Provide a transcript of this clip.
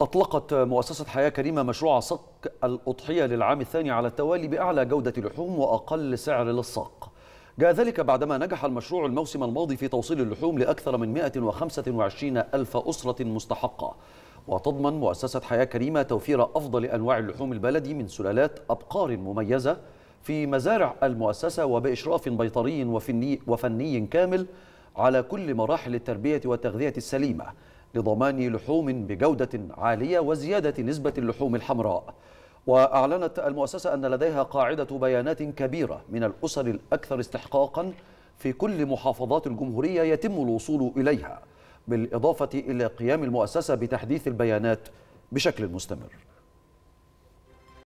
أطلقت مؤسسة حياة كريمة مشروع صك الأضحية للعام الثاني على التوالي بأعلى جودة لحوم وأقل سعر للصق جاء ذلك بعدما نجح المشروع الموسم الماضي في توصيل اللحوم لأكثر من 125 ألف أسرة مستحقة. وتضمن مؤسسة حياة كريمة توفير أفضل أنواع اللحوم البلدي من سلالات أبقار مميزة في مزارع المؤسسة وبإشراف بيطري وفني, وفني كامل على كل مراحل التربية والتغذية السليمة. لضمان لحوم بجودة عالية وزيادة نسبة اللحوم الحمراء. وأعلنت المؤسسة أن لديها قاعدة بيانات كبيرة من الأسر الأكثر استحقاقا في كل محافظات الجمهورية يتم الوصول إليها بالإضافة إلى قيام المؤسسة بتحديث البيانات بشكل مستمر.